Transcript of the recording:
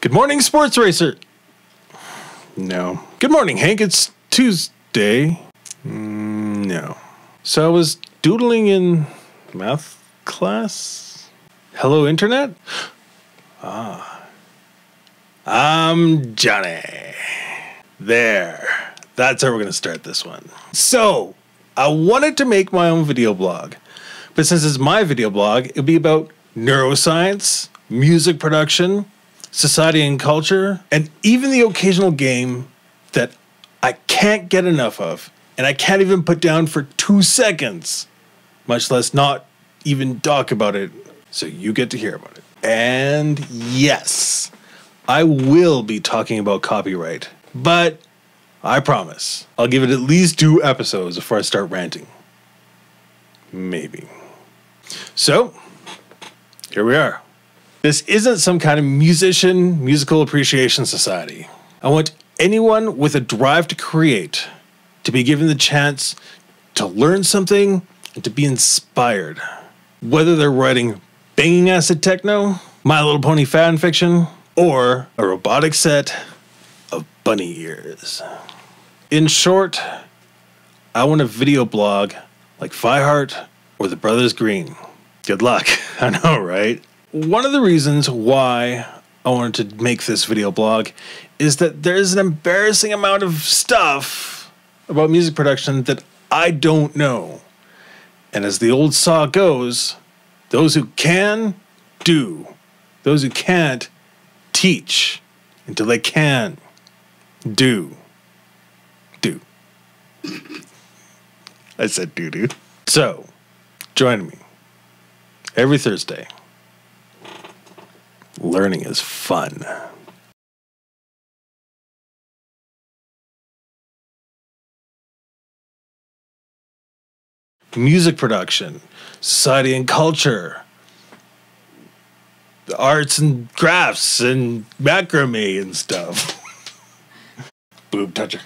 Good morning, sports racer. No. Good morning, Hank. It's Tuesday. Mm, no. So I was doodling in math class. Hello, Internet? Ah. I'm Jonnay. There. That's how we're going to start this one. So, I wanted to make my own video blog. But since it's my video blog, it'll be about neuroscience, music production, society and culture, and even the occasional game that I can't get enough of and I can't even put down for two seconds, much less not even talk about it. So you get to hear about it. And yes, I will be talking about copyright, but I promise I'll give it at least two episodes before I start ranting. Maybe. So, here we are. This isn't some kind of musician musical appreciation society. I want anyone with a drive to create to be given the chance to learn something and to be inspired. Whether they're writing banging acid techno, My Little Pony fan fiction, or a robotic set of bunny ears. In short, I want a video blog like ViHart or the Brothers Green. Good luck. I know, right? One of the reasons why I wanted to make this video blog is that there's an embarrassing amount of stuff about music production that I don't know. And as the old saw goes, those who can, do. Those who can't, teach until they can, do. Do. I said doo doo. So, join me every Thursday. Learning is fun. music production, society and culture, The arts and crafts, and macrame and stuff. Boob toucher.